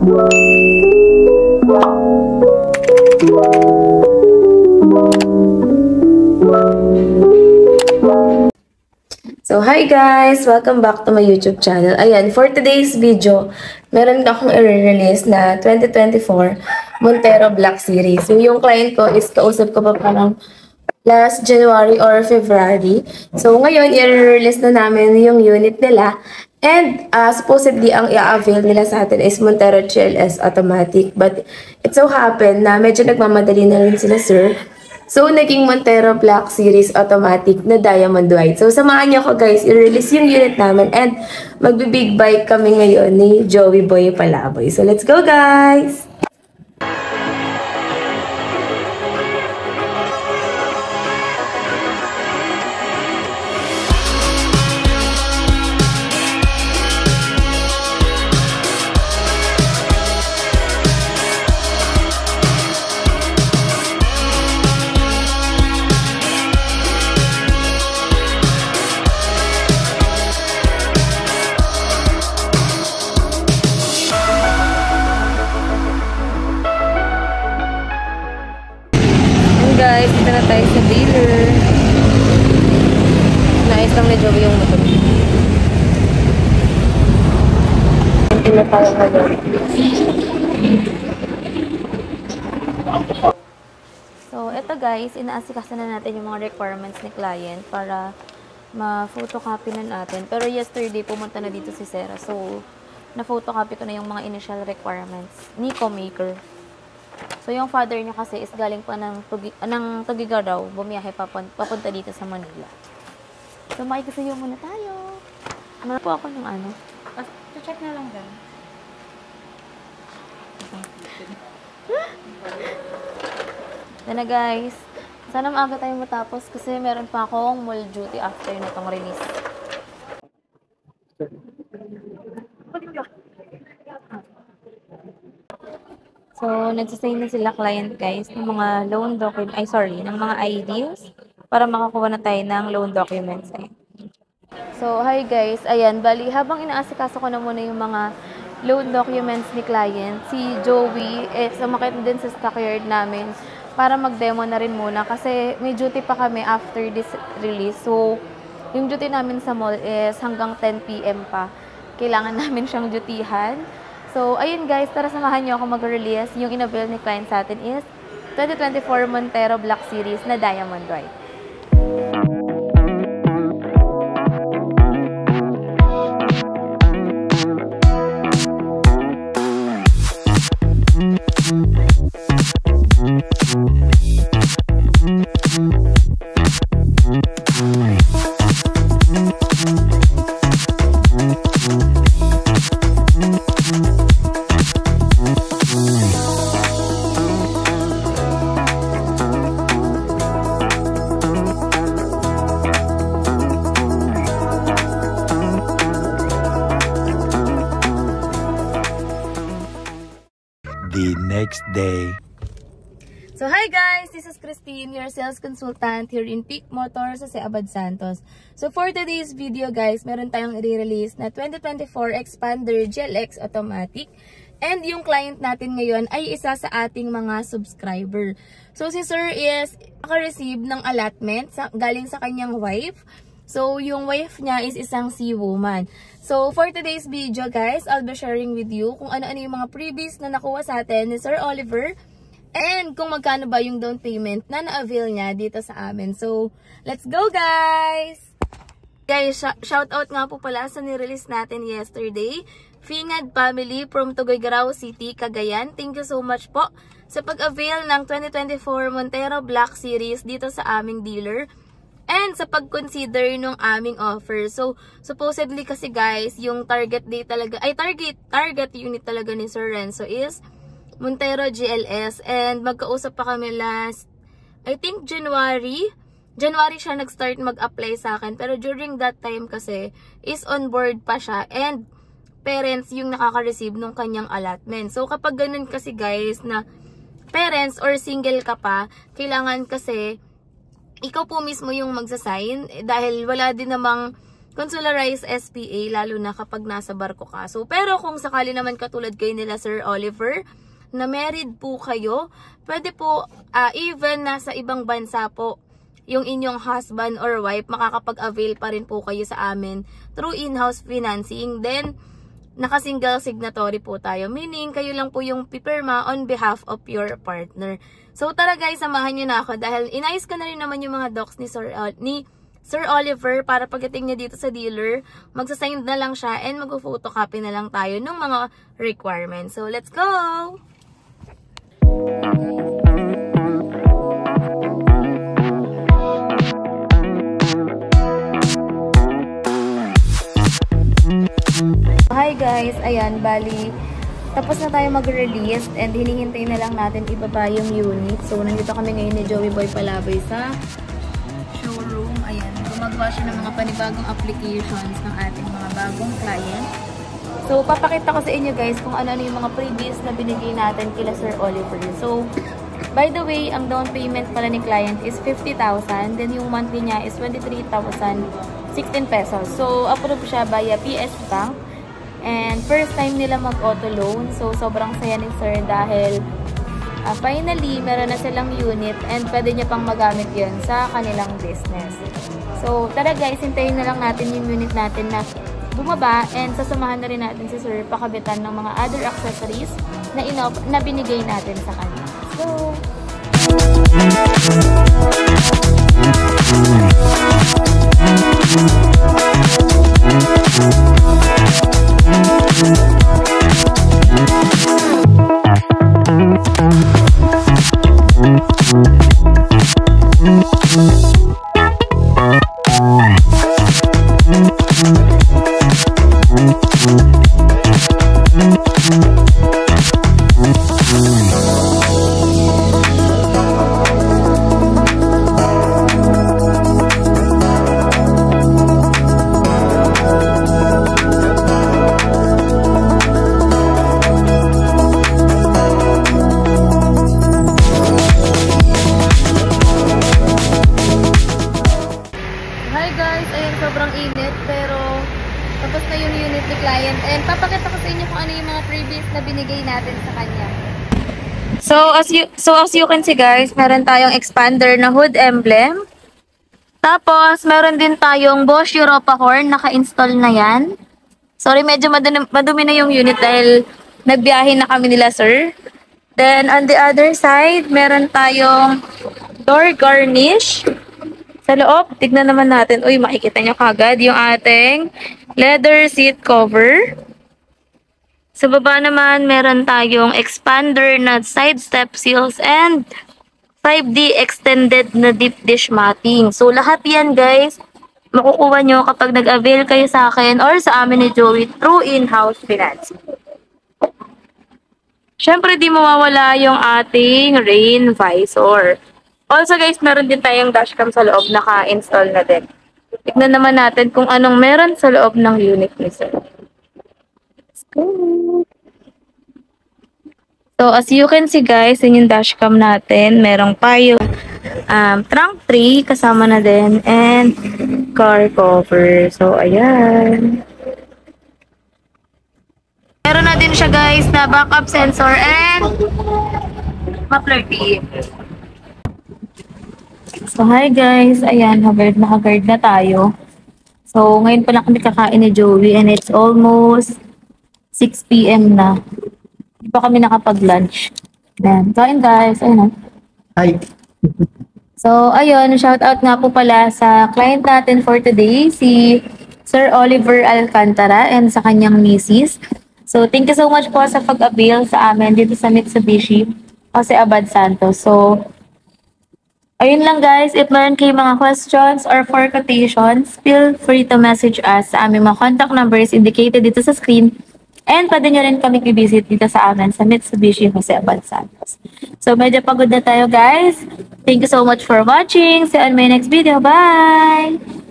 So, hi guys! Welcome back to my YouTube channel. Ayan, for today's video, meron akong i-release na 2024 Montero Black Series. Yung, yung client ko is kausap ko pa parang last January or February. So, ngayon, i-release na namin yung unit nila. And, uh, supposedly, ang i-avail nila sa atin is Montero GLS Automatic. But, it so happened na medyo nagmamadali na rin sila, sir. So, naging Montero Black Series Automatic na Diamond White. So, samahan niyo ako guys, i-release yung unit namin and magbe-big bike kami ngayon ni Joey Boy Palaboy. So, let's go guys! Dito na tayo sa dealer. Naayos lang Joey yung motor. Hindi na tayo ngayon. So, eto guys, inaasikaso na natin yung mga requirements ni client para ma-photocopy na natin. Pero yesterday, pumunta na dito si Sarah. So, na-photocopy ko na yung mga initial requirements ni Comaker. So, yung father niya kasi is galing pa ng, Tugi, ah, ng Tugigaraw, bumiyahe papun, papunta dito sa Manila. So, makikisuyo muna tayo. Ano po ako ng ano? Ah, check na lang din. Yan na guys. Sana maaga tayo matapos kasi meron pa akong mall duty after na tong release. So, nagsasay na sila client guys ng mga loan document, ay sorry, ng mga IDs para makakuha na tayo ng loan documents. Ayan. So, hi guys. Ayan, bali, habang inaasikaso ko na muna yung mga loan documents ni client, si Joey, eh, sumakit din sa stockyard namin para mag-demo na rin muna kasi may duty pa kami after this release. So, yung duty namin sa mall is hanggang 10pm pa. Kailangan namin siyang dutihan. So, ayun guys, tara samahan niyo ako mag-release. Yung inavail ni client sa atin is 2024 Montero Black Series na Diamond White. Next day. So, hi guys! This is Christine, your sales consultant here in Peak Motors sa Abad Santos. So, for today's video guys, meron tayong i-release na 2024 Expander GLX Automatic. And yung client natin ngayon ay isa sa ating mga subscriber. So, si sir is naka-receive ng allotment sa, galing sa kanyang wife. So, yung wife niya is isang sea-woman. So, for today's video guys, I'll be sharing with you kung ano-ano yung mga previous na nakuha sa atin ni Sir Oliver and kung magkano ba yung down payment na na-avail niya dito sa amin. So, let's go guys! Guys, sh shout out nga po pala sa nirelease natin yesterday. Fingad Family from Tuguegarao City, Cagayan. Thank you so much po sa pag-avail ng 2024 Montero Black Series dito sa aming dealer and sa pag-consider nung aming offer. So, supposedly kasi guys, yung target date talaga, ay target, target unit talaga ni Sir Renzo is Montero GLS and magkausap pa kami last, I think January, January siya nag-start mag-apply sa akin. Pero during that time kasi, is on board pa siya. And, parents yung nakaka-receive nung kanyang allotment. So, kapag ganun kasi guys, na parents or single ka pa, kailangan kasi, ikaw po mismo yung magsasign. Eh, dahil wala din namang, consularized SPA, lalo na kapag nasa barko ka. So, pero kung sakali naman katulad kayo nila Sir Oliver, na married po kayo, pwede po, uh, even nasa ibang bansa po, yung inyong husband or wife, makakapag-avail pa rin po kayo sa amin through in-house financing. Then, naka-single signatory po tayo. Meaning, kayo lang po yung pipirma on behalf of your partner. So, tara guys, samahan nyo na ako dahil inayos ko na rin naman yung mga docs ni Sir, uh, ni Sir Oliver para pagdating niya dito sa dealer, magsasign na lang siya and mag-photocopy na lang tayo ng mga requirements. So, let's go! Hi guys, ayan, bali, tapos na tayo mag-release and hinihintay na lang natin ibaba yung unit. So, nandito kami ngayon ni Joey Boy Palabay sa showroom. Ayan, gumagawa siya ng mga panibagong applications ng ating mga bagong client. So, papakita ko sa inyo guys kung ano-ano yung mga previous na binigay natin kila Sir Oliver. So, by the way, ang down payment pala ni client is 50,000. Then, yung monthly niya is 23,016 pesos. So, approve siya via PS Bank. And first time nila mag-auto loan. So, sobrang saya ni sir dahil uh, finally, meron na silang unit and pwede niya pang magamit yun sa kanilang business. So, tara guys, hintayin na lang natin yung unit natin na bumaba and sasamahan na rin natin si sir pakabitan ng mga other accessories na, inop na binigay natin sa kanya. So, So as you so as you can see guys, meron tayong expander na hood emblem. Tapos meron din tayong Bosch Europa horn naka-install na 'yan. Sorry, medyo madumi, madumi na yung unit dahil nagbiyahe na kami nila, sir. Then on the other side, meron tayong door garnish. Sa loob, tignan naman natin. Uy, makikita nyo kagad yung ating leather seat cover. Sa baba naman, meron tayong expander na side step seals and 5D extended na deep dish matting. So, lahat yan guys, makukuha nyo kapag nag-avail kayo sa akin or sa amin ni Joey through in-house finance. Siyempre, di mawawala yung ating rain visor. Also guys, meron din tayong dashcam sa loob, naka-install na din. Tignan naman natin kung anong meron sa loob ng unit ni sir. So, as you can see guys, yun yung dashcam natin. Merong payo, um, trunk tray, kasama na din, and car cover. So, ayan. Meron na din siya guys na backup sensor and muffler. So, hi guys. Ayan, haggard na haggard na tayo. So, ngayon pa lang kami kakain ni Joey and it's almost 6 p.m. na. Hindi pa kami nakapag-lunch. Then, kain guys. Ayun oh. Hi. So, ayun, shout out nga po pala sa client natin for today, si Sir Oliver Alcantara and sa kanyang misis. So, thank you so much po sa pag-avail sa amin dito sa Mitsubishi Jose Abad Santos. So, ayun lang guys. If meron kayo mga questions or for quotations, feel free to message us sa aming mga contact numbers indicated dito sa screen And pwede nyo rin kami i-visit dito sa amin sa Mitsubishi Jose Abad Santos. So medyo pagod na tayo guys. Thank you so much for watching. See you on my next video. Bye!